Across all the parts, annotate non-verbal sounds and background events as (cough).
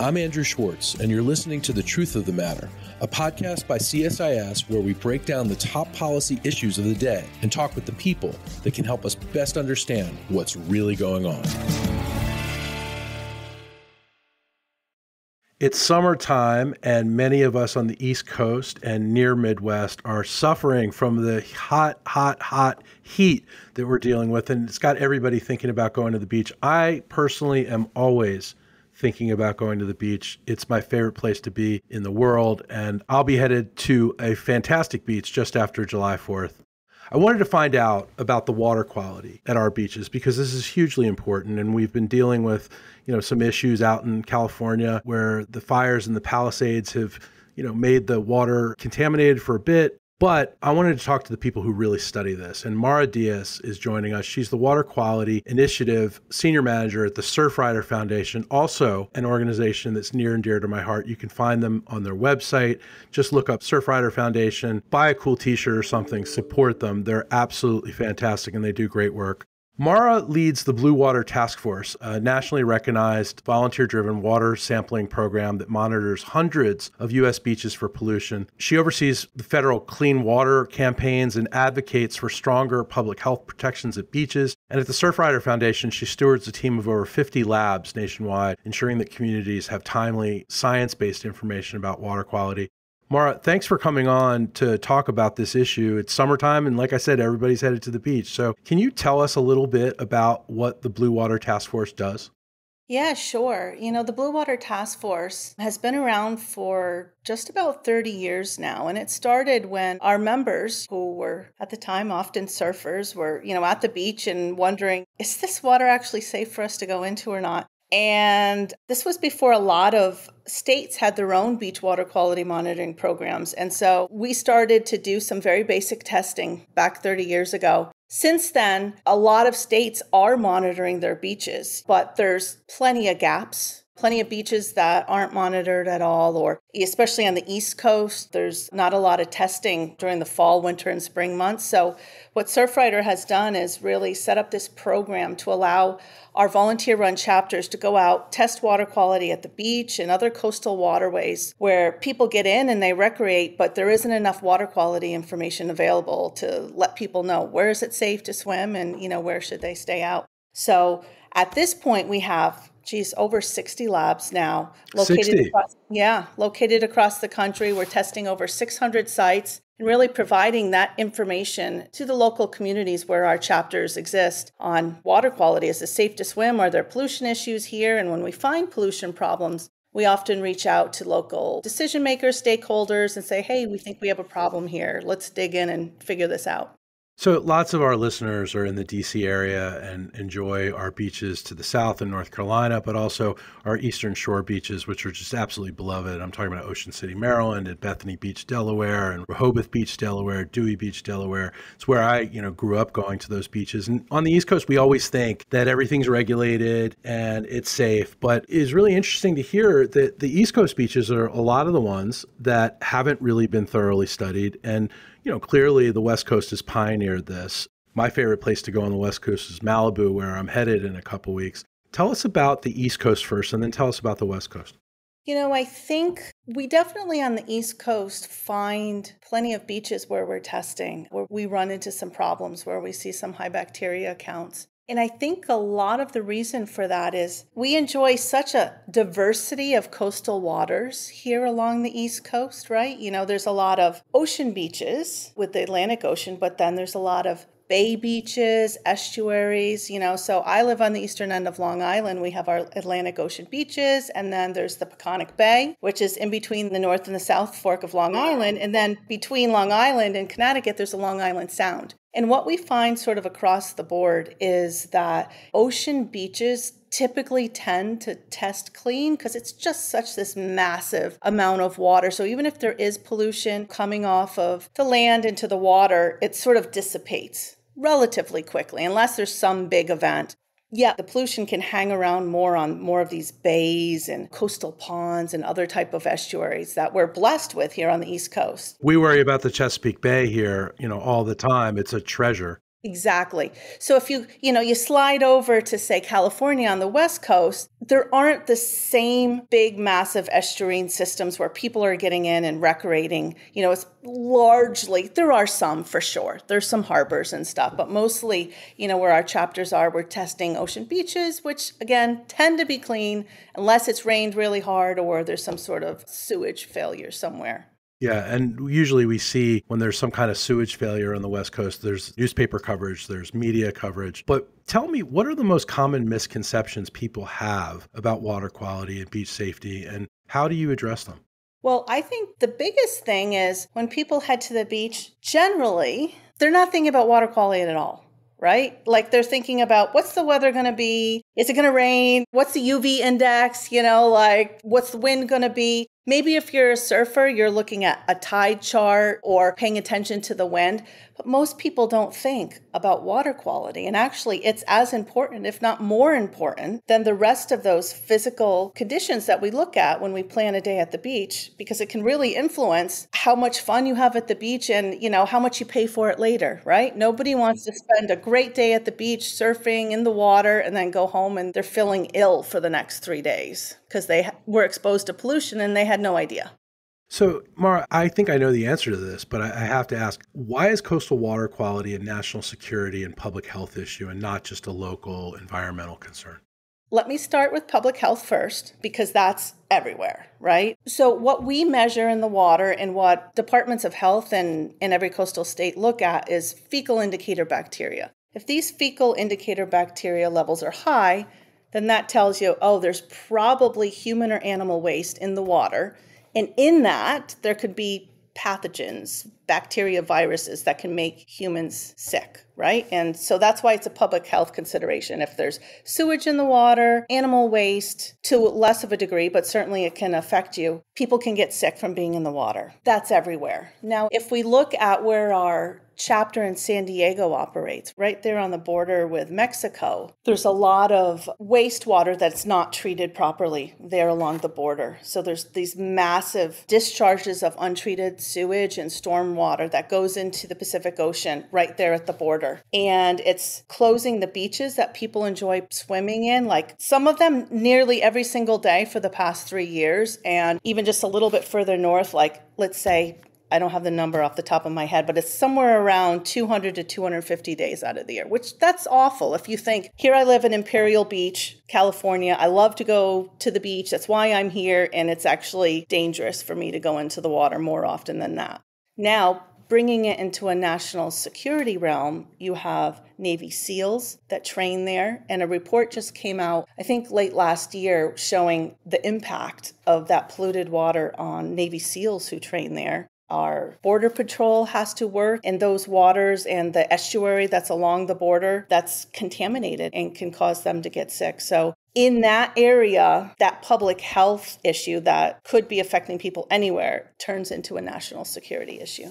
I'm Andrew Schwartz, and you're listening to The Truth of the Matter, a podcast by CSIS where we break down the top policy issues of the day and talk with the people that can help us best understand what's really going on. It's summertime, and many of us on the East Coast and near Midwest are suffering from the hot, hot, hot heat that we're dealing with. And it's got everybody thinking about going to the beach. I personally am always thinking about going to the beach. It's my favorite place to be in the world. And I'll be headed to a fantastic beach just after July 4th. I wanted to find out about the water quality at our beaches because this is hugely important. And we've been dealing with, you know, some issues out in California where the fires in the Palisades have, you know, made the water contaminated for a bit. But I wanted to talk to the people who really study this. And Mara Dias is joining us. She's the Water Quality Initiative Senior Manager at the Surfrider Foundation, also an organization that's near and dear to my heart. You can find them on their website. Just look up Surfrider Foundation, buy a cool t shirt or something, support them. They're absolutely fantastic and they do great work. Mara leads the Blue Water Task Force, a nationally recognized volunteer driven water sampling program that monitors hundreds of U.S. beaches for pollution. She oversees the federal clean water campaigns and advocates for stronger public health protections at beaches. And at the Surfrider Foundation, she stewards a team of over 50 labs nationwide, ensuring that communities have timely science based information about water quality. Mara, thanks for coming on to talk about this issue. It's summertime, and like I said, everybody's headed to the beach. So, can you tell us a little bit about what the Blue Water Task Force does? Yeah, sure. You know, the Blue Water Task Force has been around for just about 30 years now. And it started when our members, who were at the time often surfers, were, you know, at the beach and wondering, is this water actually safe for us to go into or not? And this was before a lot of states had their own beach water quality monitoring programs. And so we started to do some very basic testing back 30 years ago. Since then, a lot of states are monitoring their beaches, but there's plenty of gaps plenty of beaches that aren't monitored at all, or especially on the East Coast, there's not a lot of testing during the fall, winter, and spring months. So, what Surfrider has done is really set up this program to allow our volunteer run chapters to go out, test water quality at the beach and other coastal waterways where people get in and they recreate, but there isn't enough water quality information available to let people know where is it safe to swim and, you know, where should they stay out. So, at this point, we have geez, over 60 labs now located 60. across, yeah, located across the country. We're testing over 600 sites and really providing that information to the local communities where our chapters exist on water quality. Is it safe to swim? Are there pollution issues here? And when we find pollution problems, we often reach out to local decision makers, stakeholders, and say, hey, we think we have a problem here. Let's dig in and figure this out. So, lots of our listeners are in the DC area and enjoy our beaches to the south in North Carolina, but also our Eastern Shore beaches, which are just absolutely beloved. I'm talking about Ocean City, Maryland, and Bethany Beach, Delaware, and Rehoboth Beach, Delaware, Dewey Beach, Delaware. It's where I, you know, grew up going to those beaches. And on the East Coast, we always think that everything's regulated and it's safe, but it's really interesting to hear that the East Coast beaches are a lot of the ones that haven't really been thoroughly studied. And you know, clearly the West Coast has pioneered this. My favorite place to go on the West Coast is Malibu, where I'm headed in a couple weeks. Tell us about the East Coast first, and then tell us about the West Coast. You know, I think we definitely on the East Coast find plenty of beaches where we're testing, where we run into some problems, where we see some high bacteria counts. And I think a lot of the reason for that is we enjoy such a diversity of coastal waters here along the East Coast, right? You know, there's a lot of ocean beaches with the Atlantic Ocean, but then there's a lot of bay beaches, estuaries, you know. So I live on the eastern end of Long Island. We have our Atlantic Ocean beaches, and then there's the Peconic Bay, which is in between the north and the south fork of Long Island. And then between Long Island and Connecticut, there's a Long Island Sound. And what we find sort of across the board is that ocean beaches typically tend to test clean because it's just such this massive amount of water. So even if there is pollution coming off of the land into the water, it sort of dissipates relatively quickly unless there's some big event. Yeah, the pollution can hang around more on more of these bays and coastal ponds and other type of estuaries that we're blessed with here on the East Coast. We worry about the Chesapeake Bay here, you know, all the time. It's a treasure. Exactly. So if you, you know, you slide over to say California on the West Coast, there aren't the same big massive estuarine systems where people are getting in and recreating. You know, it's largely there are some for sure. There's some harbors and stuff, but mostly, you know, where our chapters are, we're testing ocean beaches, which again tend to be clean unless it's rained really hard or there's some sort of sewage failure somewhere. Yeah, and usually we see when there's some kind of sewage failure on the West Coast, there's newspaper coverage, there's media coverage. But tell me, what are the most common misconceptions people have about water quality and beach safety, and how do you address them? Well, I think the biggest thing is when people head to the beach, generally, they're not thinking about water quality at all right? Like they're thinking about what's the weather going to be? Is it going to rain? What's the UV index? You know, like what's the wind going to be? Maybe if you're a surfer, you're looking at a tide chart or paying attention to the wind, but most people don't think about water quality. And actually, it's as important, if not more important, than the rest of those physical conditions that we look at when we plan a day at the beach, because it can really influence how much fun you have at the beach and, you know, how much you pay for it later, right? Nobody wants to spend a great day at the beach surfing in the water and then go home and they're feeling ill for the next three days because they were exposed to pollution and they had no idea. So, Mara, I think I know the answer to this, but I have to ask why is coastal water quality a national security and public health issue and not just a local environmental concern? Let me start with public health first because that's everywhere, right? So, what we measure in the water and what departments of health and in every coastal state look at is fecal indicator bacteria. If these fecal indicator bacteria levels are high, then that tells you, oh, there's probably human or animal waste in the water. And in that, there could be pathogens, bacteria, viruses that can make humans sick, right? And so that's why it's a public health consideration. If there's sewage in the water, animal waste to less of a degree, but certainly it can affect you, people can get sick from being in the water. That's everywhere. Now, if we look at where our chapter in San Diego operates, right there on the border with Mexico. There's a lot of wastewater that's not treated properly there along the border. So there's these massive discharges of untreated sewage and storm water that goes into the Pacific Ocean right there at the border. And it's closing the beaches that people enjoy swimming in, like some of them nearly every single day for the past three years. And even just a little bit further north, like let's say I don't have the number off the top of my head, but it's somewhere around 200 to 250 days out of the year, which that's awful. If you think, here I live in Imperial Beach, California, I love to go to the beach, that's why I'm here, and it's actually dangerous for me to go into the water more often than that. Now, bringing it into a national security realm, you have Navy SEALs that train there. And a report just came out, I think late last year, showing the impact of that polluted water on Navy SEALs who train there. Our border patrol has to work in those waters and the estuary that's along the border that's contaminated and can cause them to get sick. So, in that area, that public health issue that could be affecting people anywhere turns into a national security issue.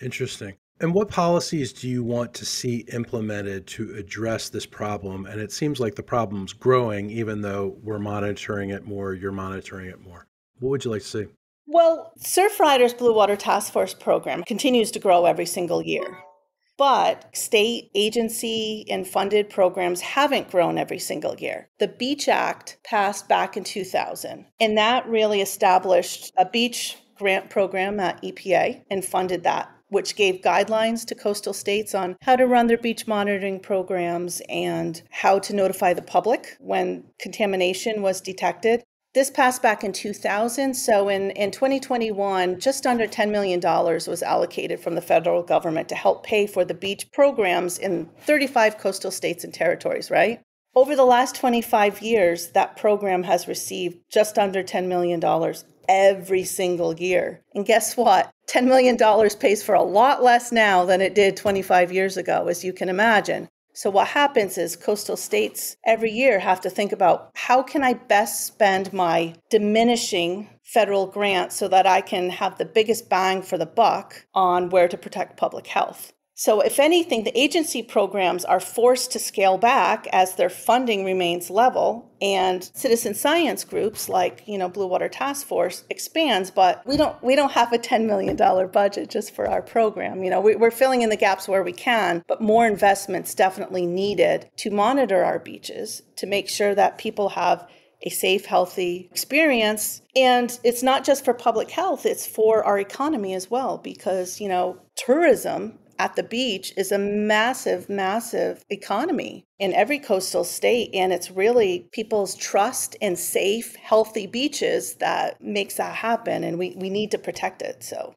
Interesting. And what policies do you want to see implemented to address this problem? And it seems like the problem's growing, even though we're monitoring it more, you're monitoring it more. What would you like to see? Well, Surfrider's Blue Water Task Force program continues to grow every single year. But state agency and funded programs haven't grown every single year. The Beach Act passed back in 2000, and that really established a beach grant program at EPA and funded that which gave guidelines to coastal states on how to run their beach monitoring programs and how to notify the public when contamination was detected. This passed back in 2000. So in, in 2021, just under $10 million was allocated from the federal government to help pay for the beach programs in 35 coastal states and territories, right? Over the last 25 years, that program has received just under $10 million every single year. And guess what? $10 million pays for a lot less now than it did 25 years ago, as you can imagine. So, what happens is coastal states every year have to think about how can I best spend my diminishing federal grant so that I can have the biggest bang for the buck on where to protect public health. So, if anything, the agency programs are forced to scale back as their funding remains level, and citizen science groups like you know Blue Water Task Force expands. But we don't we don't have a ten million dollar budget just for our program. You know, we, we're filling in the gaps where we can, but more investments definitely needed to monitor our beaches to make sure that people have a safe, healthy experience. And it's not just for public health, it's for our economy as well, because, you know, tourism at the beach is a massive, massive economy in every coastal state. And it's really people's trust in safe, healthy beaches that makes that happen. And we, we need to protect it. So.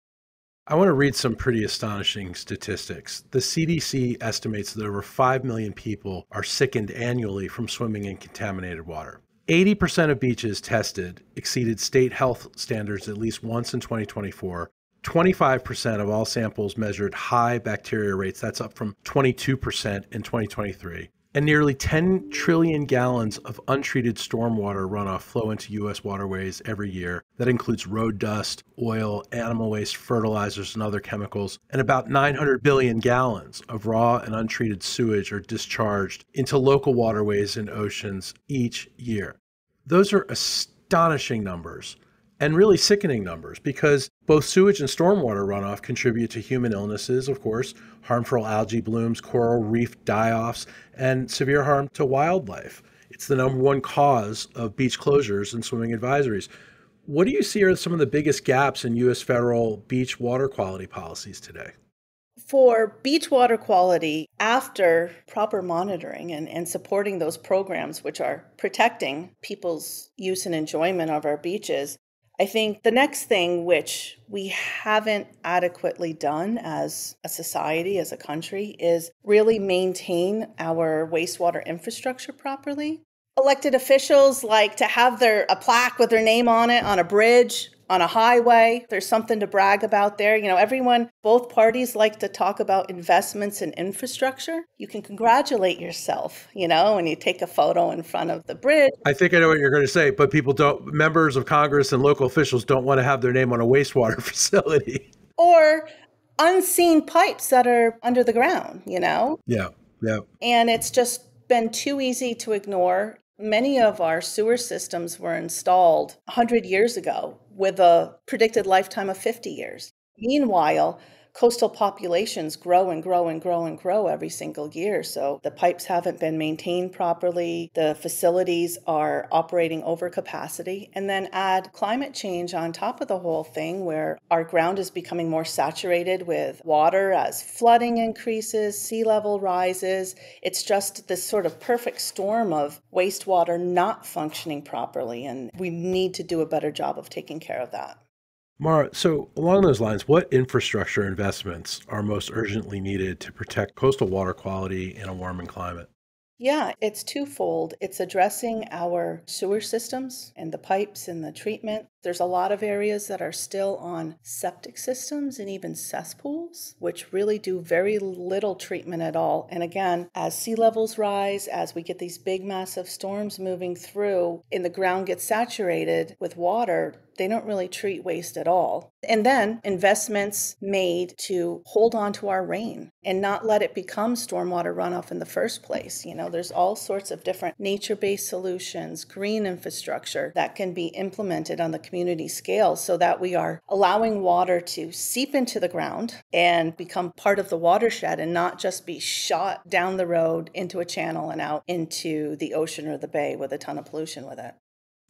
I want to read some pretty astonishing statistics. The CDC estimates that over 5 million people are sickened annually from swimming in contaminated water. 80% of beaches tested exceeded state health standards at least once in 2024, 25% of all samples measured high bacteria rates. That's up from 22% in 2023. And nearly 10 trillion gallons of untreated stormwater runoff flow into U.S. waterways every year. That includes road dust, oil, animal waste, fertilizers, and other chemicals. And about 900 billion gallons of raw and untreated sewage are discharged into local waterways and oceans each year. Those are astonishing numbers and really sickening numbers because both sewage and stormwater runoff contribute to human illnesses, of course, harmful algae blooms, coral reef die offs, and severe harm to wildlife. It's the number one cause of beach closures and swimming advisories. What do you see are some of the biggest gaps in U.S. federal beach water quality policies today? For beach water quality, after proper monitoring and, and supporting those programs, which are protecting people's use and enjoyment of our beaches, I think the next thing, which we haven't adequately done as a society, as a country, is really maintain our wastewater infrastructure properly. Elected officials like to have their a plaque with their name on it on a bridge on a highway. There's something to brag about there. You know, everyone, both parties like to talk about investments in infrastructure. You can congratulate yourself, you know, when you take a photo in front of the bridge. I think I know what you're going to say, but people don't, members of Congress and local officials don't want to have their name on a wastewater (laughs) facility. Or unseen pipes that are under the ground, you know? Yeah, yeah. And it's just been too easy to ignore. Many of our sewer systems were installed 100 years ago with a predicted lifetime of 50 years. Meanwhile, coastal populations grow and grow and grow and grow every single year. So the pipes haven't been maintained properly. The facilities are operating over capacity. And then add climate change on top of the whole thing, where our ground is becoming more saturated with water as flooding increases, sea level rises. It's just this sort of perfect storm of wastewater not functioning properly. And we need to do a better job of taking care of that. Mara, so along those lines, what infrastructure investments are most urgently needed to protect coastal water quality in a warming climate? Yeah, it's twofold. It's addressing our sewer systems and the pipes and the treatment. There's a lot of areas that are still on septic systems and even cesspools, which really do very little treatment at all. And again, as sea levels rise, as we get these big, massive storms moving through, and the ground gets saturated with water, they don't really treat waste at all. And then investments made to hold on to our rain and not let it become stormwater runoff in the first place. You know, there's all sorts of different nature based solutions, green infrastructure that can be implemented on the community scale so that we are allowing water to seep into the ground and become part of the watershed and not just be shot down the road into a channel and out into the ocean or the bay with a ton of pollution with it.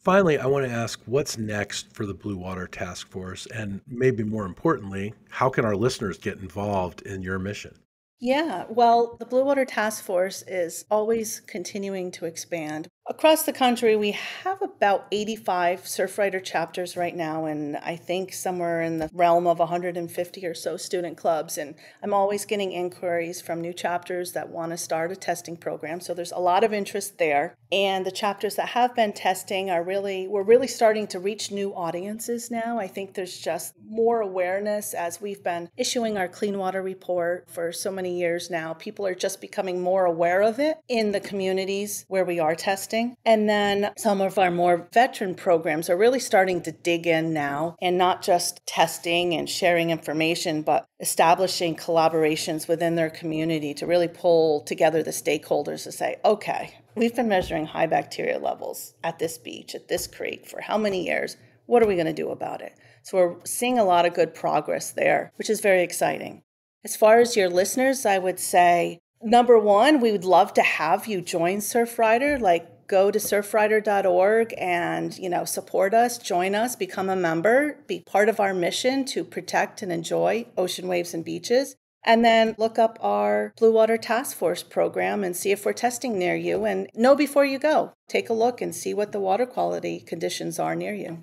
Finally, I want to ask what's next for the Blue Water Task Force? And maybe more importantly, how can our listeners get involved in your mission? Yeah, well, the Blue Water Task Force is always continuing to expand. Across the country, we have about 85 Surfrider chapters right now, and I think somewhere in the realm of 150 or so student clubs. And I'm always getting inquiries from new chapters that want to start a testing program. So there's a lot of interest there. And the chapters that have been testing are really, we're really starting to reach new audiences now. I think there's just more awareness as we've been issuing our clean water report for so many years now. People are just becoming more aware of it in the communities where we are testing. And then some of our more veteran programs are really starting to dig in now and not just testing and sharing information, but establishing collaborations within their community to really pull together the stakeholders to say, okay, we've been measuring high bacteria levels at this beach, at this creek for how many years? What are we going to do about it? So we're seeing a lot of good progress there, which is very exciting. As far as your listeners, I would say number one, we would love to have you join Surfrider. Like go to surfrider.org and you know support us join us become a member be part of our mission to protect and enjoy ocean waves and beaches and then look up our Blue Water Task Force program and see if we're testing near you and know before you go. Take a look and see what the water quality conditions are near you.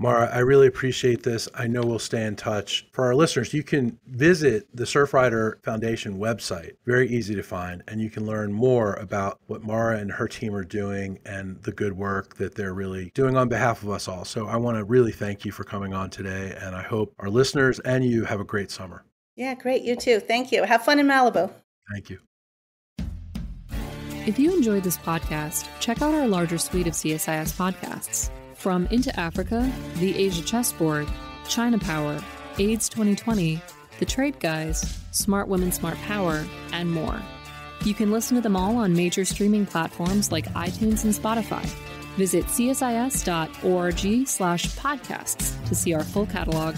Mara, I really appreciate this. I know we'll stay in touch. For our listeners, you can visit the Surfrider Foundation website, very easy to find, and you can learn more about what Mara and her team are doing and the good work that they're really doing on behalf of us all. So I want to really thank you for coming on today, and I hope our listeners and you have a great summer. Yeah, great. You too. Thank you. Have fun in Malibu. Thank you. If you enjoyed this podcast, check out our larger suite of CSIS podcasts. From Into Africa, The Asia Chessboard, China Power, AIDS 2020, The Trade Guys, Smart Women Smart Power, and more. You can listen to them all on major streaming platforms like iTunes and Spotify. Visit csis.org slash podcasts to see our full catalog